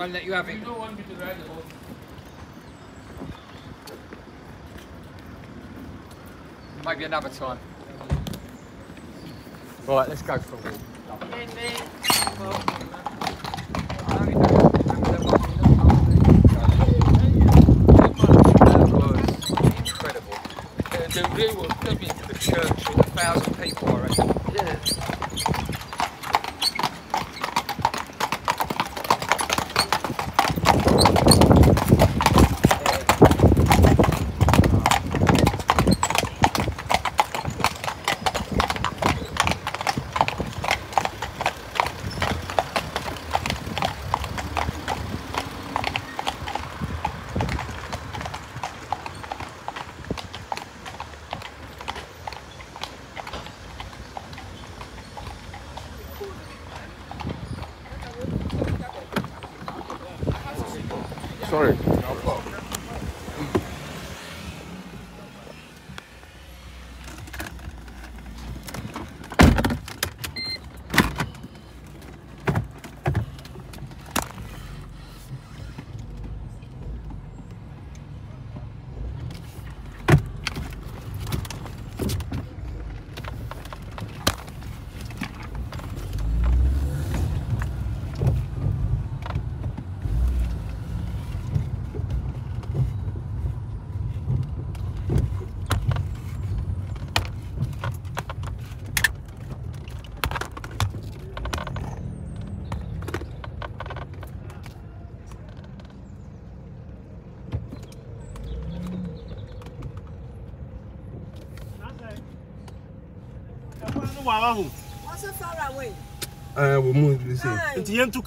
won't, won't let you have it. You don't want me to ride the horse. Maybe another time. Right, let's go for a walk. That was incredible. The, the real was coming to the church with a thousand people, I reckon. Sorry. What's so far away? Uh, we'll move this in. Aye, Nti yɛntu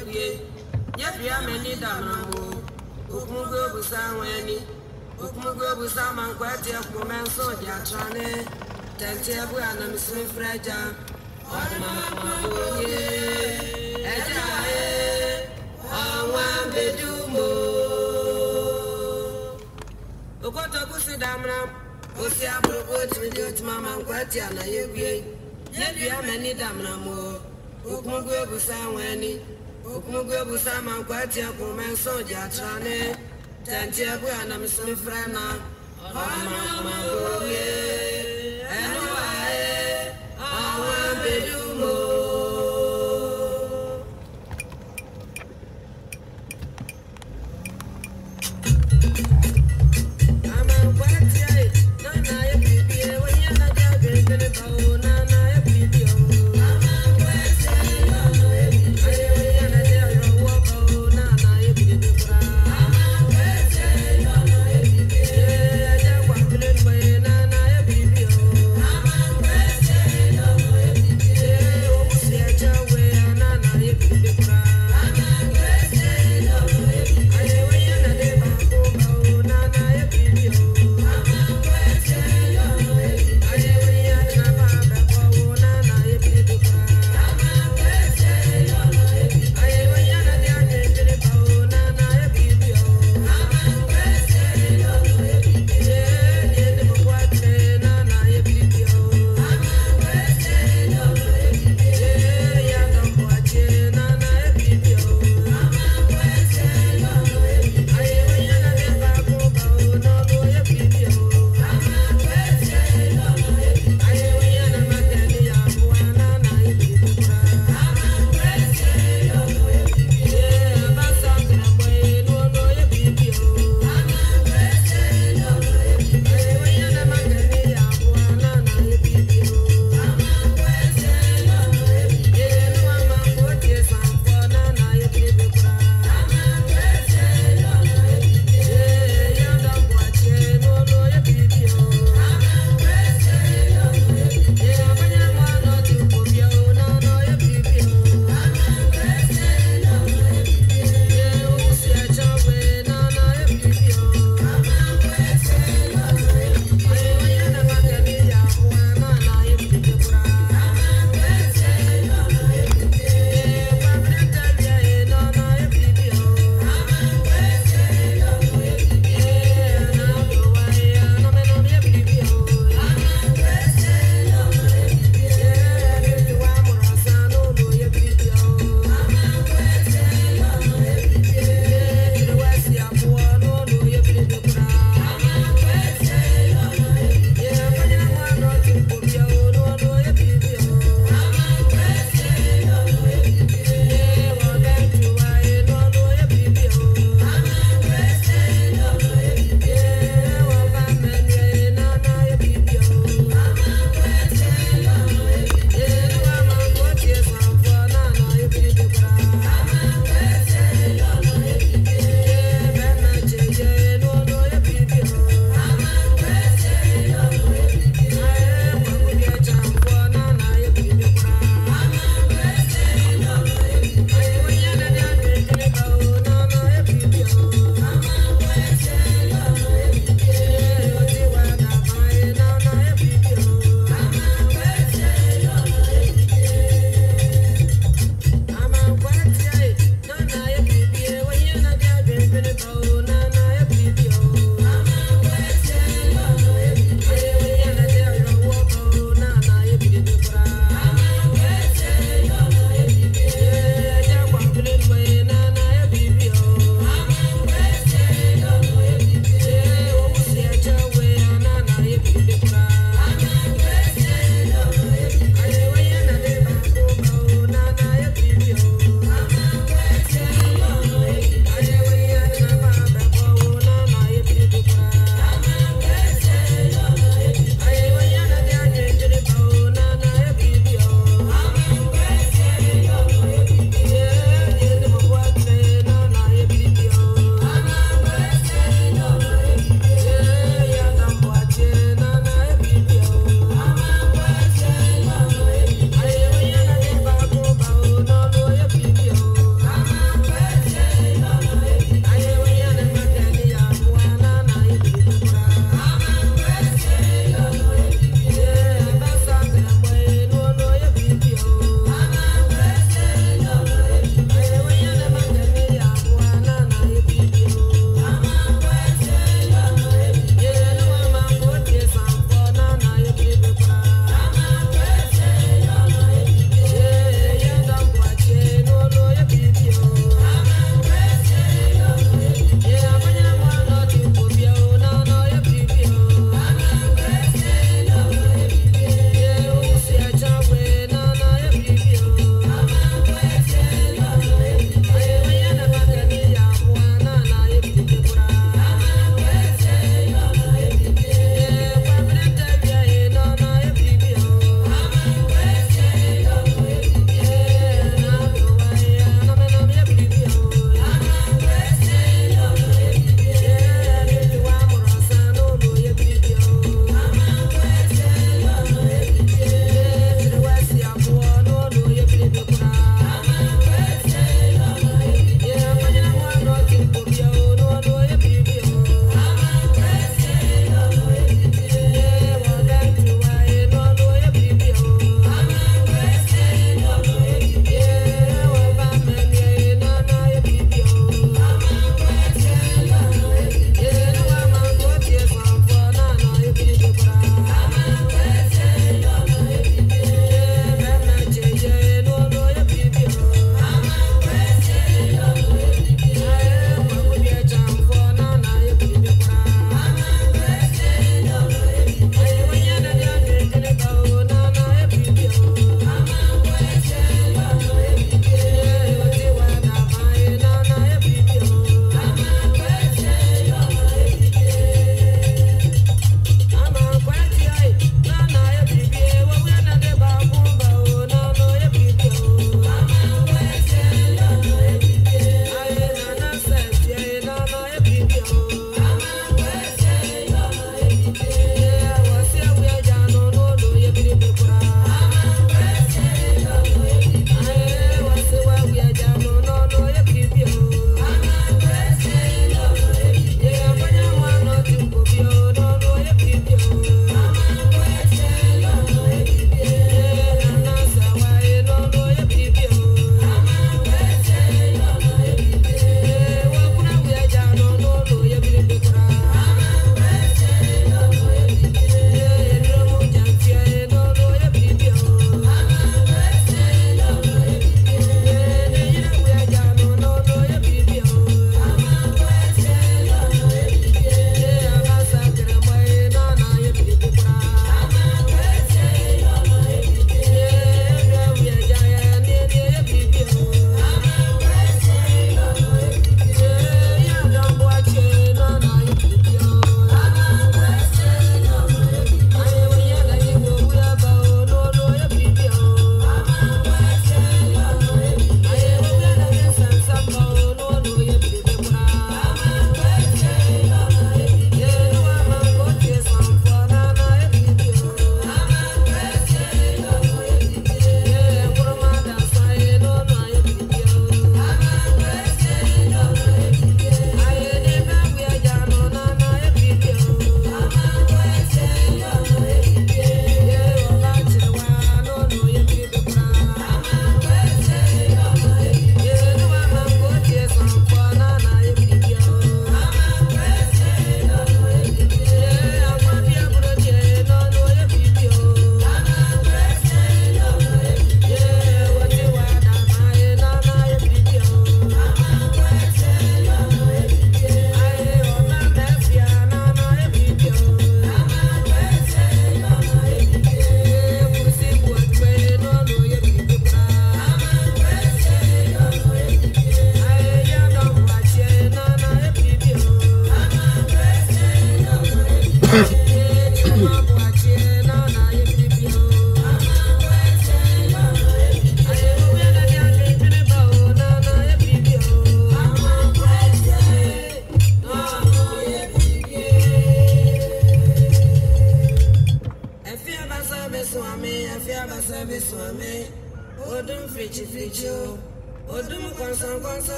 ebie nyebia meni damrambo okumugo ebusa weni okumugo ebusa mankweti ekume nso di atrane tenti ebu anamisini freja ọdụmamaonye eja. E. Ọnwa mbedumo okotoku si damram osi abụrụkwa otimidi otimama nkweti anaghị egwue nyebia meni damrambo okumugo ebusa weni Okunugu buta ma nkwati akume so di atrane. Tenti ebu anamisifrena. Ama ama oye.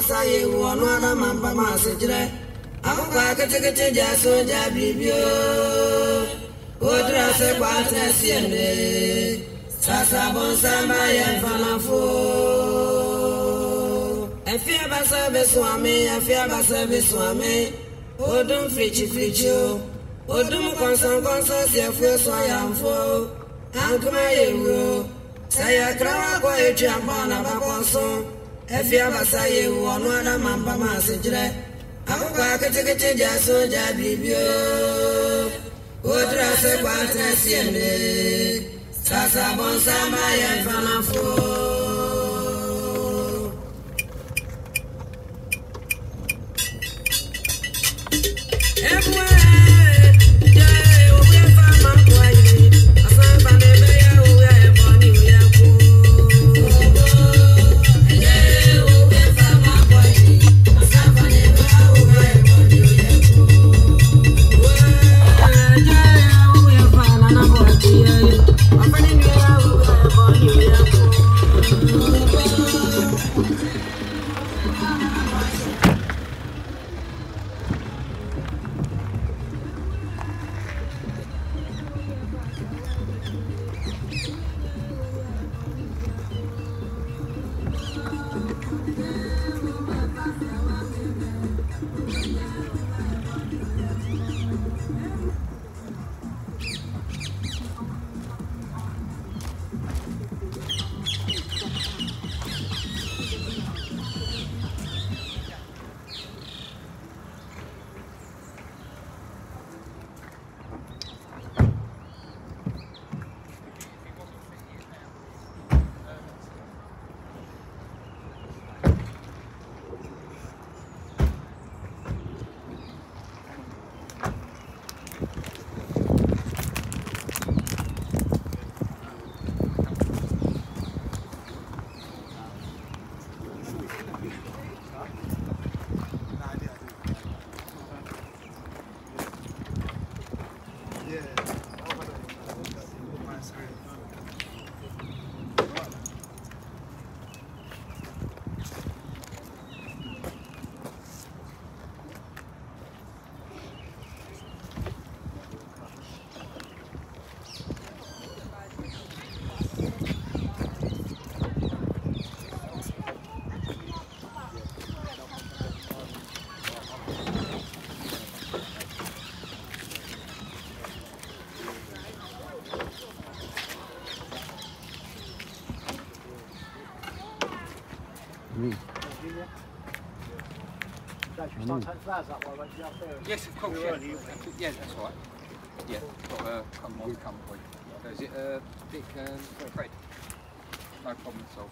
asaye wɔnu ara ma ba ma se kyerɛ akɔkɔ aketekete gya so gya biribio wodura se kɔ atena sie ne sasa bɔnsamba yɛ mfanafo efi abasa bi suami efi abasa bi suami odum firikyifirikyi o odum kɔnsɔnkɔnsɔ si efu esu ayanfo ankoma yɛ wuro sɛ yɛ kura wa kɔ etu abɔ na bakɔ so efi abasa ya ewu ọnụ ada ma mba ma asị jire. Akwụkwọ akịtịkịtị ji asụ bibio odiri asị kwa ntị esi eme. Sasa bụ nsa ma ya mfa n'afọ bonsamba yemfanafo. Yes, of course. Yeah, yeah that's all right. Yeah, got uh, come on, come on. So is it uh, Dick and Fred? No problem at all.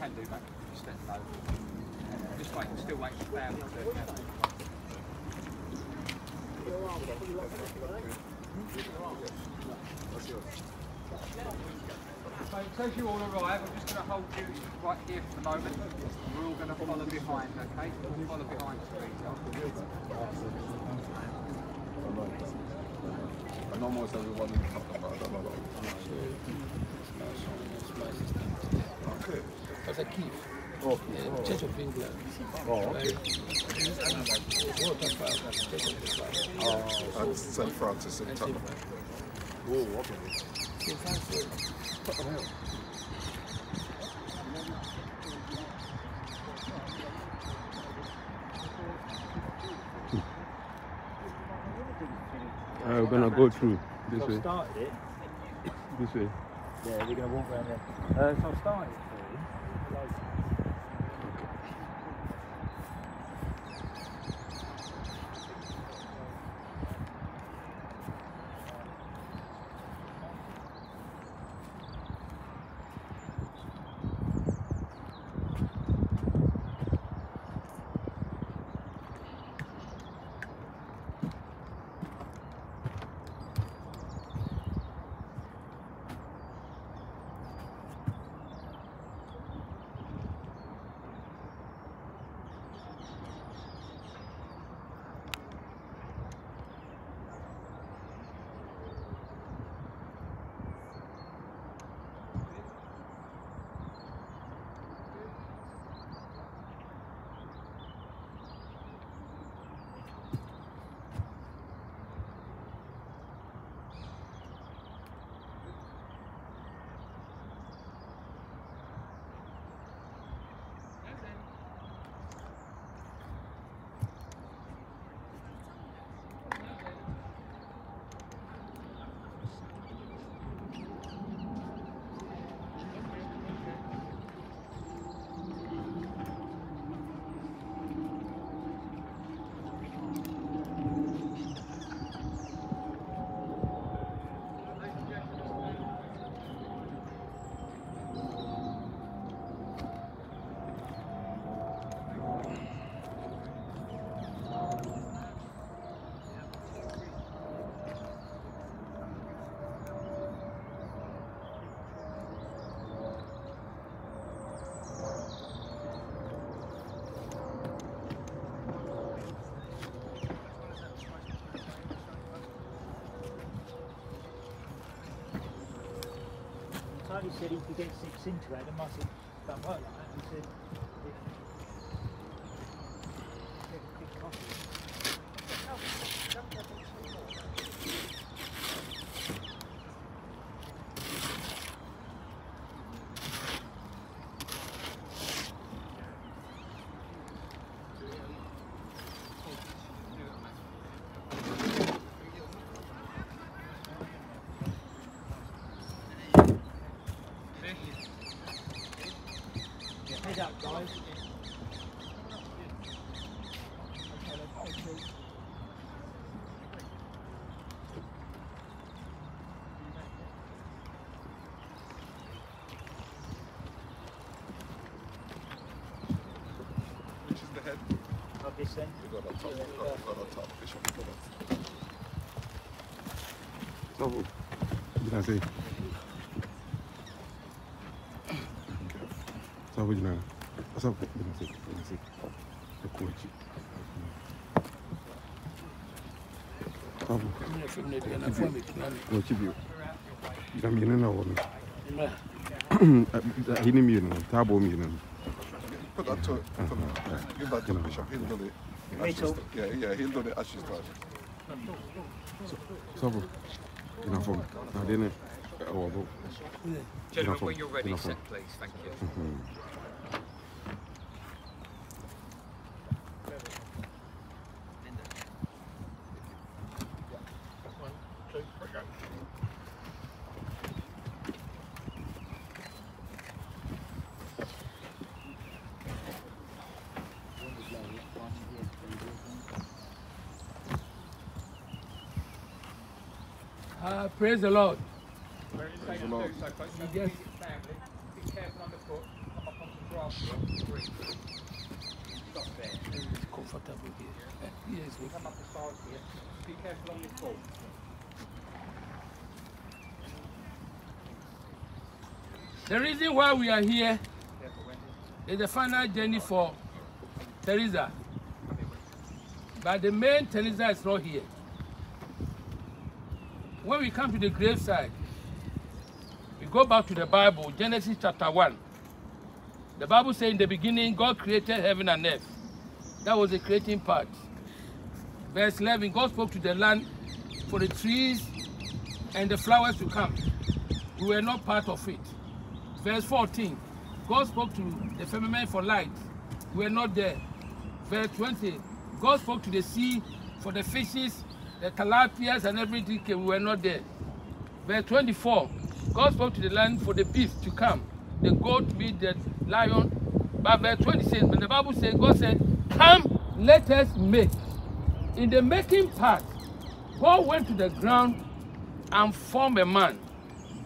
Can do. Just wait, still for. So as you all arrive, I'm just going to hold you right here for the moment. We're all going to follow behind, okay? We'll follow behind And almost everyone in the company, I don't know. Pastor Keith, Oh, uh, Church of England. oh, okay. Water Father, of the Oh, At St. Francis in And Tottenham. oh, okay. St. Francis. We're gonna go through this So way. Started it. This way. Yeah, we're to walk around there. Uh, so I've started it said he could get six into it, I said, don't work like that. He said, it, it, it costs. Yeah, head up, guys. Which is the head? Of this then. We got on top. We got, we got on top. Bishop, we got on top. Sabu. Jina say. Sabu jina. Sabu jina say. Jina say. Ekuachi. Sabu. Mimi nafikiri ndio anafua mitihani. Ekuachi bio. Jina mmienu na wano. Mbaya. Hini mmienu. Tabo mmienu. Put that to, put that. Give that to the bishop. He'll do the ashes. Yeah, yeah, he'll do the ashes drive. Sabu. Jina fom. Na dene. Wabo. Gentlemen, Enough when you're ready, set please. Thank you. Uh, praise the Lord. Praise the Lord. So Yes. the family. Be careful underfoot. Come up onto the grass. Stop there. It's comfortable here. Yes, we Come up far here. Be careful on your foot. The reason why we are here is the final journey for Theresa. But the main Theresa is not here. We come to the graveside, we go back to the Bible, Genesis chapter 1. The Bible says in the beginning, God created heaven and earth. That was the creating part. Verse 11, God spoke to the land for the trees and the flowers to come. We were not part of it. Verse 14, God spoke to the firmament for light. We were not there. Verse 20, God spoke to the sea for the fishes, the tilapias, and everything. came. We were not there. Verse 24, God spoke to the land for the beast to come, the goat, meat, the lion. But verse 26, when the Bible says, God said, Come, let us make. In the making part, God went to the ground and formed a man.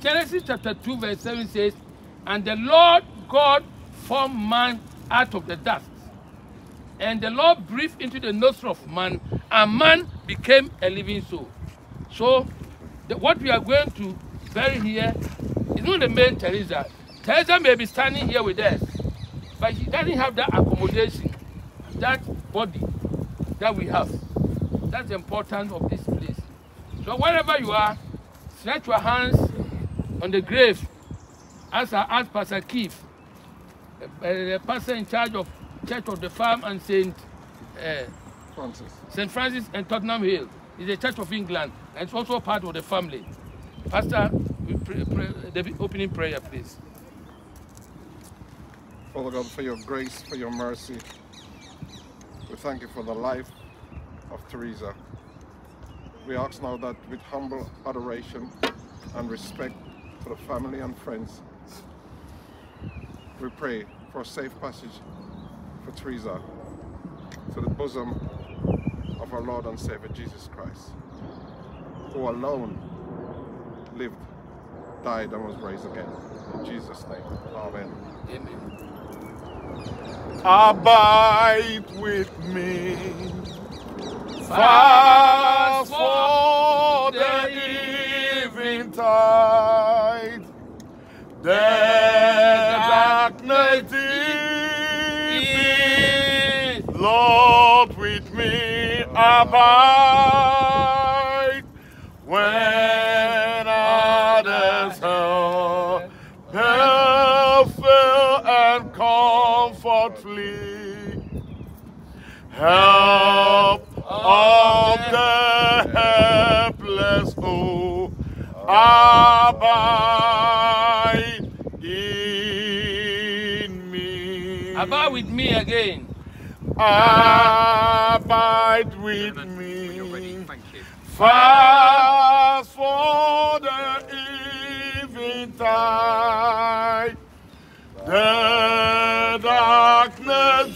Genesis chapter 2, verse 7 says, And the Lord God formed man out of the dust. And the Lord breathed into the nostril of man, and man became a living soul. So, the, what we are going to bury here is not the main Teresa. Teresa may be standing here with us, but she doesn't have that accommodation, that body that we have. That's the importance of this place. So, wherever you are, stretch your hands on the grave as I asked Pastor Keith, uh, uh, the pastor in charge of Church of the Farm and Saint uh, Francis. St. Francis and Tottenham Hill. It's a Church of England and it's also part of the family. Pastor, we pray, pray, the opening prayer, please. Father God, for your grace, for your mercy. We thank you for the life of Theresa. We ask now that with humble adoration and respect for the family and friends, we pray for a safe passage for Theresa to the bosom of our Lord and Savior Jesus Christ, who alone lived, died, and was raised again. In Jesus' name, Amen. Amen. Abide with me. Fast for the evening tide. The darkness deep. Lord, with me abide. When others help, help and comfort flee. Help of the helpless, oh, abide in me. Abide with me again. Abide with me. you're ready, thank you. Fast for the evening tide. The darkness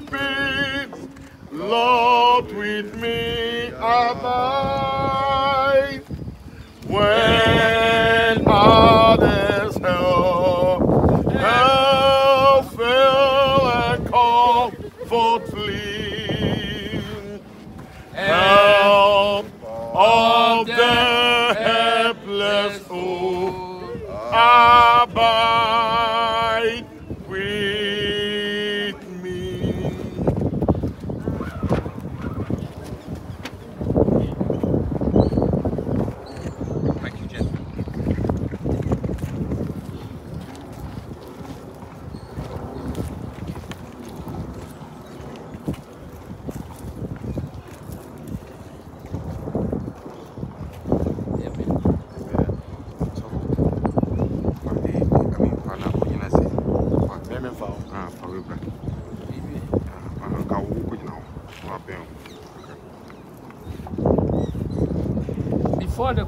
deepens. Lord, with me abide. When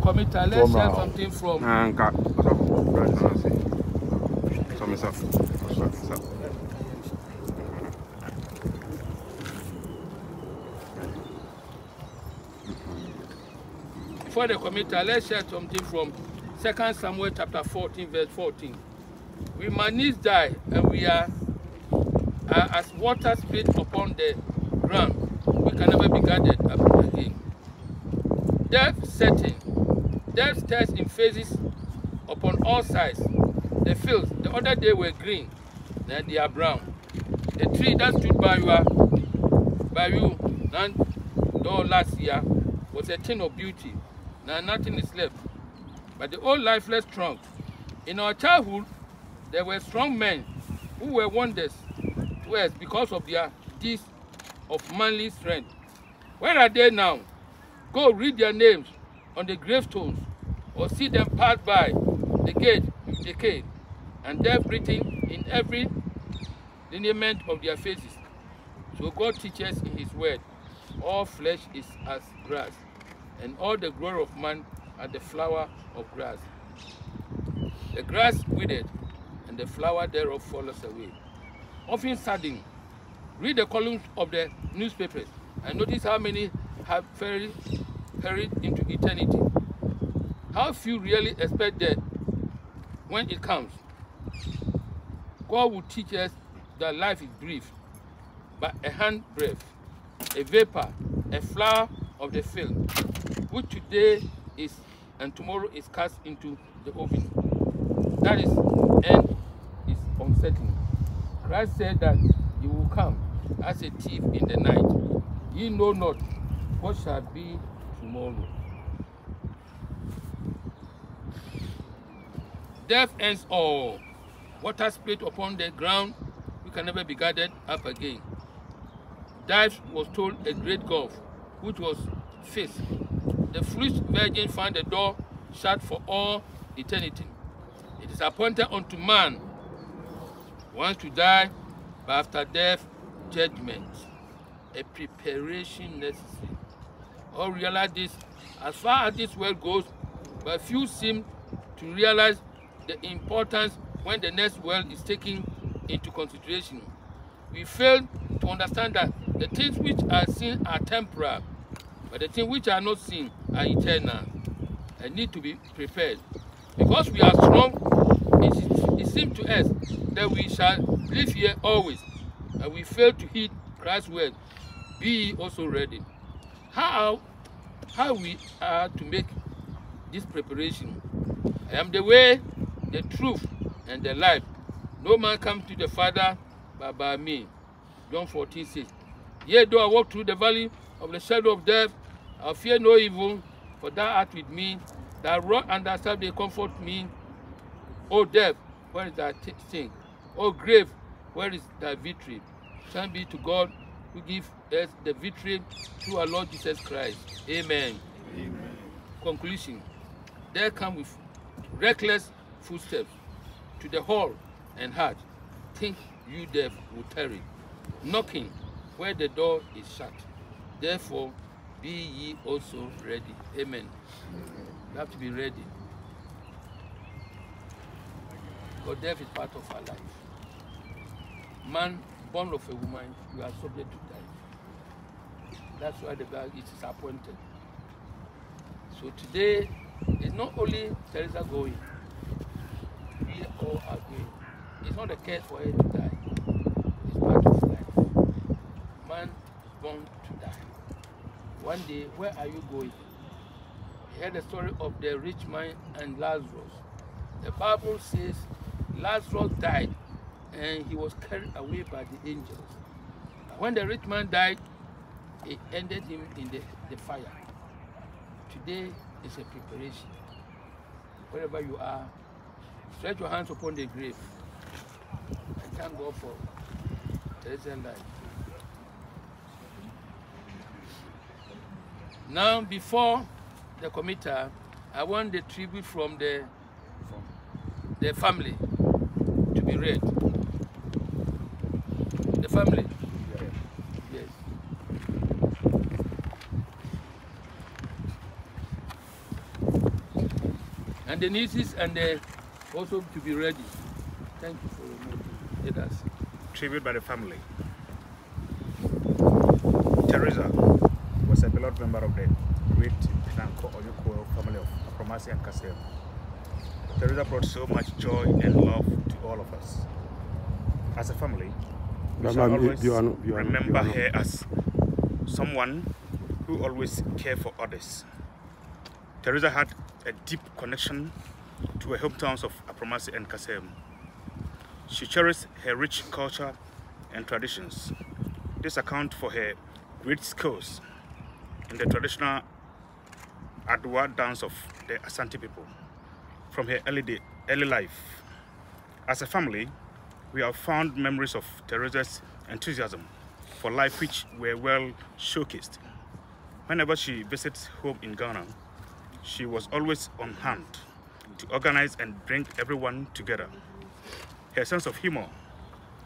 Before the committee, let's share uh, something from nka before the committee, let's share something from 2 Samuel chapter 14, verse 14. We must needs die, and we are uh, as water split upon the ground. We can never be gathered up again. Death setting. Death stares in faces upon all sides. The fields, the other day were green, then they are brown. The tree that stood by you, by you, none door last year was a thing of beauty. Now nothing is left. But the old lifeless trunk. In our childhood, there were strong men who were wonders to us because of their deeds of manly strength. Where are they now? Go read their names on the gravestones or see them pass by the gate with decay and death written in every lineament of their faces. So God teaches in his word, all flesh is as grass, and all the glory of man as the flower of grass. The grass withered, and the flower thereof falleth away. Often saddened, read the columns of the newspapers and notice how many have hurried, hurried into eternity. How few really expect that when it comes. God will teach us that life is brief, but a hand breath, a vapor, a flower of the field, which today is and tomorrow is cast into the oven. That is end is uncertain. Christ said that he will come as a thief in the night. Ye know not what shall be tomorrow. Death ends all. Water split upon the ground, we can never be gathered up again. Dives was told a great gulf, which was fixed. The foolish virgin found the door shut for all eternity. It is appointed unto man once to die, but after death, judgment. A preparation necessary. All realize this as far as this world goes, but few seem to realize the importance when the next world is taken into consideration. We fail to understand that the things which are seen are temporal, but the things which are not seen are eternal and need to be prepared. Because we are strong, it, it seems to us that we shall live here always, and we fail to heed Christ's word. Be also ready. How, how we are to make this preparation? I am the way, the truth, and the life. No man comes to the Father but by me. John 14 says, Yea, though I walk through the valley of the shadow of death, I fear no evil, for thou art with me. Thy rod and thy staff they comfort me. O death, where is thy sting? O grave, where is thy victory? Thanks be to God who give us the victory through our Lord Jesus Christ. Amen. Amen. Conclusion. There come with reckless footsteps to the hall and heart. Think you deaf will tarry, knocking where the door is shut. Therefore, be ye also ready. Amen. You have to be ready. Because death is part of our life. Man born of a woman, you are subject to die. That's why the God is appointed. So today, it's not only Theresa going, we all are. It's not a case for her to die. It's part of life. Man is born to die. One day, where are you going? You heard the story of the rich man and Lazarus. The Bible says Lazarus died and he was carried away by the angels. When the rich man died, it ended him in the, the fire. Today is a preparation. Wherever you are, stretch your hands upon the grave and thank God for Theresa's life. Now, before the committer, I want the tribute from the the family to be read. The family. Yes. And the nieces and the also to be ready. Thank you for reminding us. Tribute by the family. Theresa was a beloved member of the great Nanko Oyoko family of Akromasi and Kasem. Theresa brought so much joy and love to all of us. As a family, we shall always you are not- you are not- remember you are her as someone who always cared for others. Theresa had a deep connection her hometowns of Apromasi and Kasem. She cherished her rich culture and traditions. This accounts for her great skills in the traditional Adowa dance of the Asante people from her early, early life. As a family, we have found memories of Theresa's enthusiasm for life which were well showcased. Whenever she visits home in Ghana, she was always on hand to organize and bring everyone together. Her sense of humor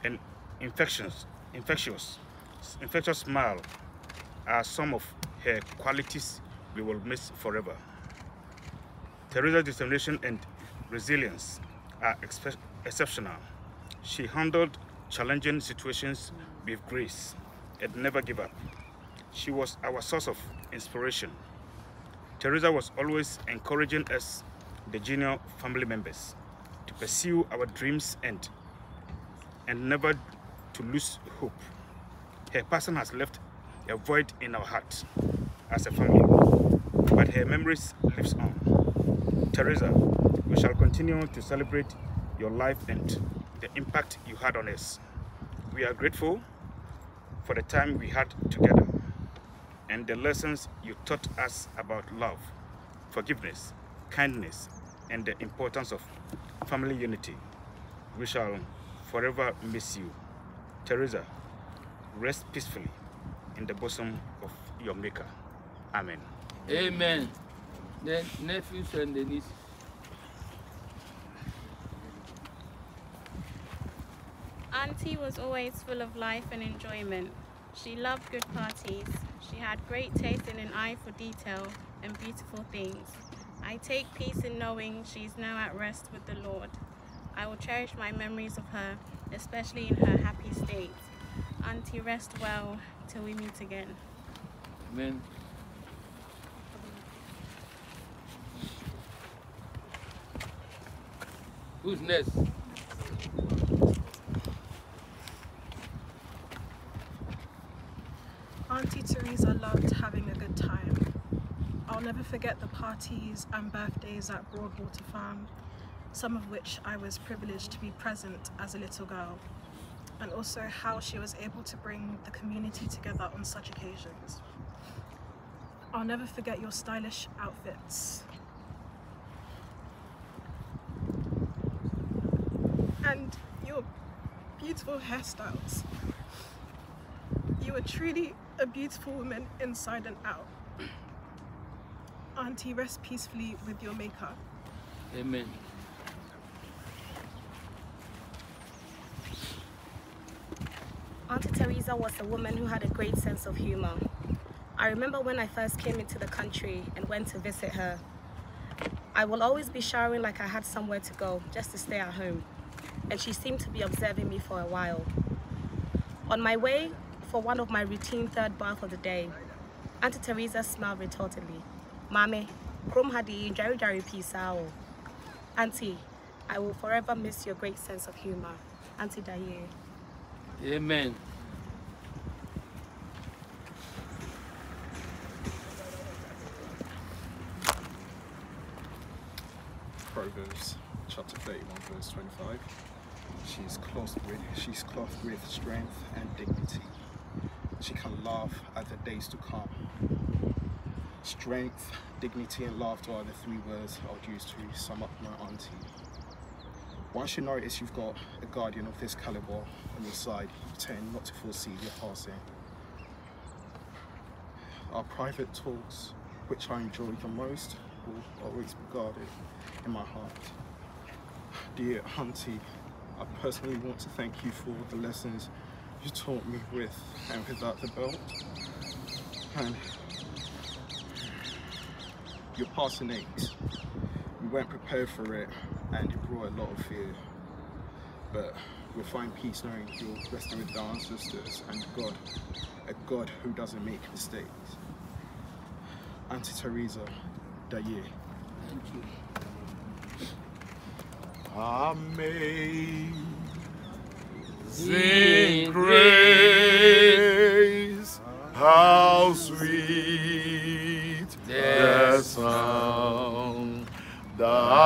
and infectious, infectious, infectious smile are some of her qualities we will miss forever. Theresa's determination and resilience are exceptional. She handled challenging situations with grace and never gave up. She was our source of inspiration. Theresa was always encouraging us, the junior family members, to pursue our dreams and, and never to lose hope. Her passing has left a void in our hearts as a family, but her memories lives on. Theresa, we shall continue to celebrate your life and the impact you had on us. We are grateful for the time we had together and the lessons you taught us about love, forgiveness, kindness, and the importance of family unity. We shall forever miss you. Theresa, rest peacefully in the bosom of your Maker. Amen. Amen. The nephews and the nieces. Auntie was always full of life and enjoyment. She loved good parties. She had great taste and an eye for detail and beautiful things. I take peace in knowing she is now at rest with the Lord. I will cherish my memories of her, especially in her happy state. Auntie, rest well till we meet again. Amen. Who's next? Auntie Theresa loved having a good time. I'll never forget the parties and birthdays at Broadwater Farm, some of which I was privileged to be present as a little girl, and also how she was able to bring the community together on such occasions. I'll never forget your stylish outfits. And your beautiful hairstyles. You are truly a beautiful woman inside and out. Auntie, rest peacefully with your maker. Amen. Auntie Theresa was a woman who had a great sense of humor. I remember when I first came into the country and went to visit her. I will always be showering like I had somewhere to go, just to stay at home. And she seemed to be observing me for a while. On my way for one of my routine third bath of the day, Auntie Theresa smiled retortedly. Mame, krom hadi jari jari pisao. Auntie, I will forever miss your great sense of humor. Auntie Daye. Amen. Proverbs chapter 31 verse 25. She's clothed with she's clothed with strength and dignity. She can laugh at the days to come. Strength, dignity and laughter are the three words I would use to sum up my auntie. Once you notice you've got a guardian of this caliber on your side, you tend not to foresee your passing. Our private talks, which I enjoy the most, will always be guarded in my heart. Dear Auntie, I personally want to thank you for the lessons you taught me with and without the belt. And your passing eight, we weren't prepared for it and it brought a lot of fear. But we'll find peace knowing you're resting with our ancestors and God, a God who doesn't make mistakes. Auntie Theresa, Daye. Thank you. Amazing grace, how sweet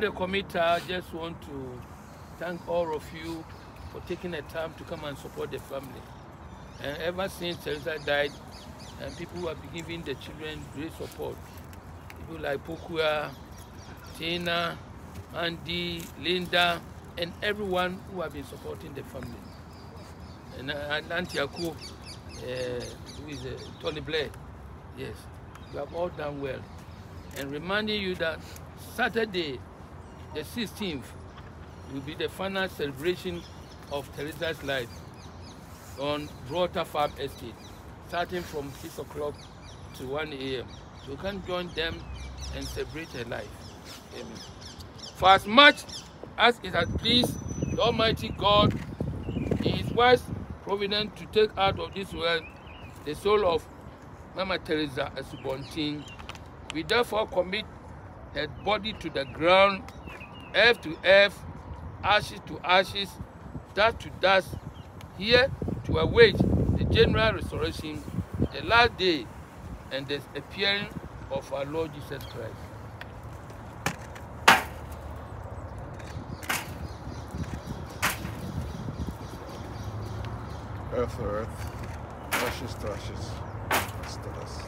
The committee, I just want to thank all of you for taking the time to come and support the family. And ever since Theresa died, and people have been giving the children great support. People like Pokua, Tina, Andy, Linda, and everyone who have been supporting the family. And, uh, Auntie Aku, uh, who is uh, Tony Blair, yes, you have all done well. And reminding you that Saturday, the 16th, will be the final celebration of Theresa's life on Broadwater Farm Estate, starting from 6 o'clock to 1 a.m. So you can join them and celebrate her life. Amen. For as much as it has pleased the Almighty God in His wise providence to take out of this world the soul of Mama Theresa Asubonteng, we therefore commit her body to the ground, earth to earth, ashes to ashes, dust to dust, here to await the general restoration, the last day, and the appearing of our Lord Jesus Christ. Earth to earth, ashes to ashes, dust to dust.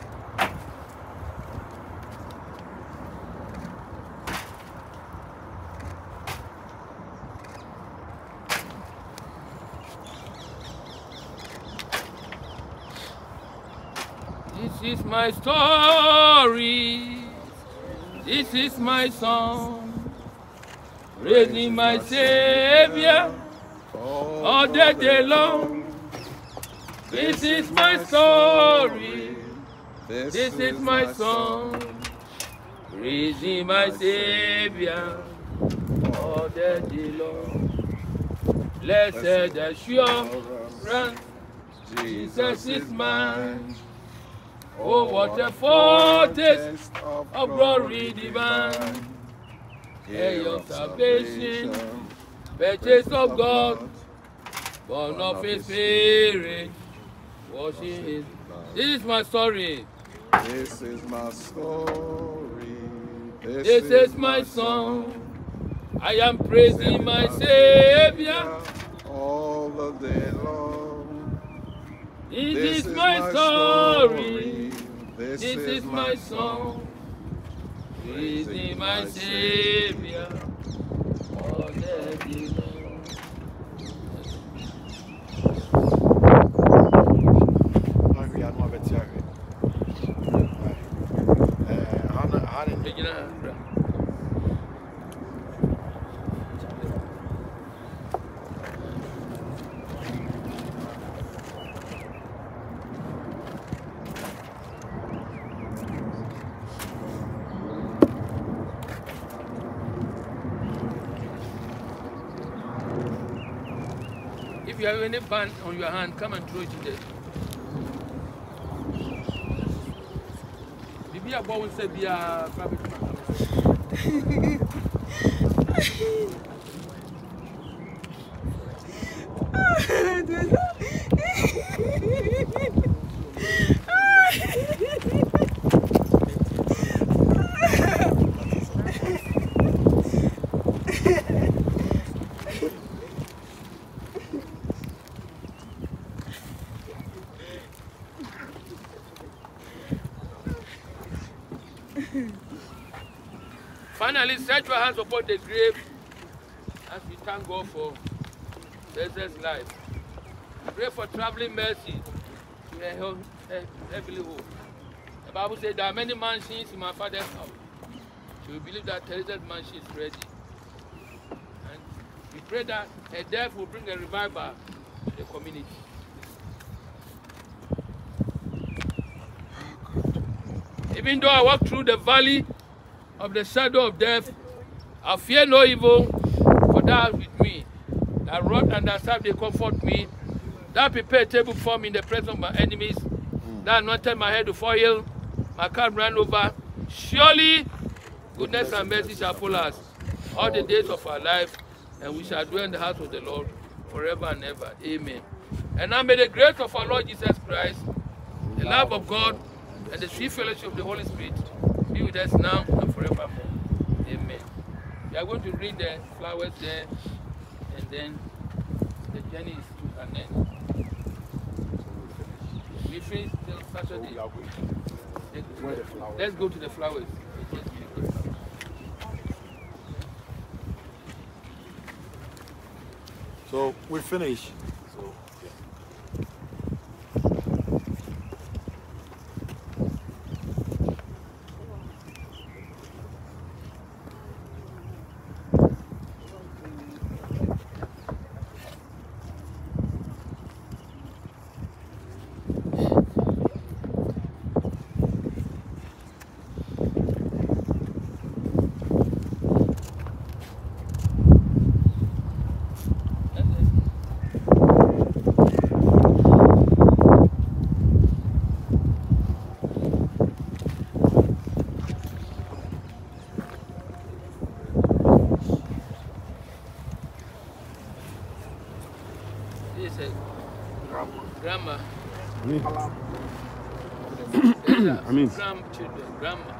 This is my story. This is my song. Praising my Savior all day long. This is my story. This is my song. Praising my Savior all day long. Blessed assurance, Jesus is mine. Oh, what a foretaste of glory divine. Day of salvation, purchase of God, born of His Spirit, washing His. This is my story. This is my story. This is my song. I am praising my Savior. all the day long. This is my story. This is my song. Praising my Savior. Any band on your hand, come and throw it in there. Bibi abɔ wo nsa biara fa bi tuma. Finally, stretch your hands upon the grave as we thank God for Teresa's life. Pray for traveling mercy to her heavenly home. The Bible says there are many mansions in my father's house. So we believe that Teresa's mansion is ready. And we pray that her death will bring a revival to the community. Even though I walk through the valley of the shadow of death, I fear no evil, for thou art with me. Thy rod and thy staff they comfort me. Thou prepare a table for me in the presence of my enemies. Hmm. Thou anointed my head with oil, my cup ran over. Surely goodness and mercy shall follow us all the days of our life, and we shall dwell in the house of the Lord forever and ever. Amen. And now may the grace of our Lord Jesus Christ, the love of God, and the sweet fellowship of the Holy Spirit be with us now and forevermore. Amen. We are going to read the flowers there, and then the journey is to an end. We finish till Saturday. Oh, flowers? Let's go to the flowers. So we finish. So This is a grandma. Me. These I mean- grandchildren, grandma.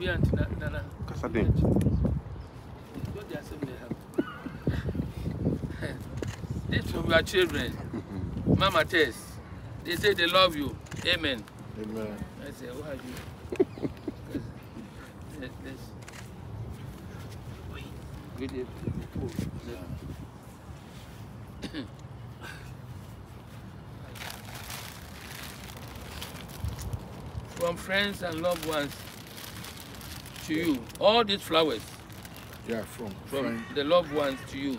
Obi na they they have. This from your children. Mama Tess. They say they love you. Amen. Amen. I say, who are you? Good day. Yeah. From friends and loved ones to you, all these flowers Yeah, from from friend. the loved ones to you,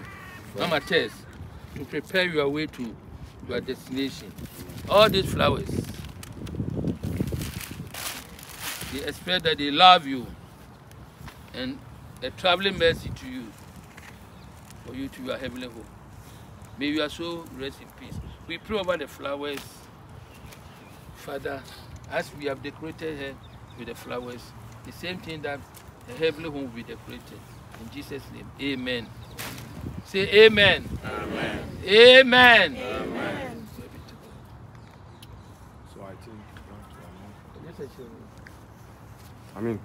Mama Tess, to prepare your way to your destination. All these flowers, they express that they love you and a traveling mercy to you for you to your heavenly home. May you also rest in peace. We pray over the flowers, Father, as we have decorated her with the flowers, the same thing that the heavenly home will be decorated. In Jesus' name, amen. Say amen. Amen. Amen. Amen. So I think Yes, I shall. I mean.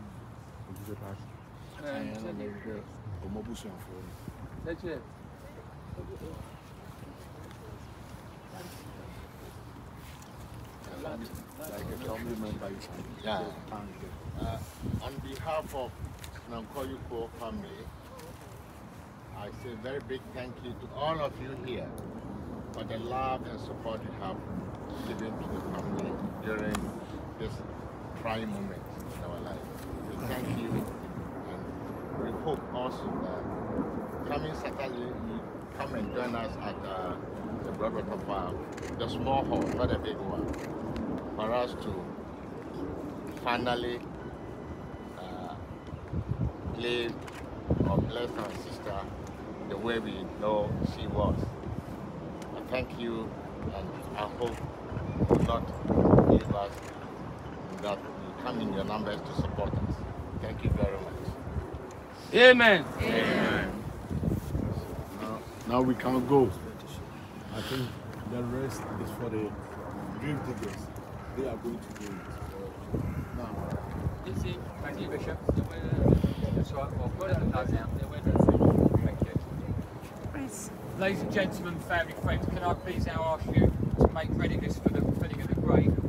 Um, That's it. like a family member you can Yeah. Uh, on behalf of Nankoyuko family, I say a very big thank you to all of you here for the love and support you have given to the family during this trying moment in our life. We thank you and we hope also that coming Saturday you come and join us at uh, the Broadwater Farm, the small hall, not a big one, for us to finally uh, play or bless our sister the way we know she was. I thank you and I hope you will not give us that will come in your numbers to support us. Thank you very much. Amen. Now, now we can go. I think the rest is for the grave diggers. They are going to do it. Now, Is it? Thank you, Bishop. Ladies and gentlemen, family, friends, can I please now ask you to make readiness for the filling of the grave?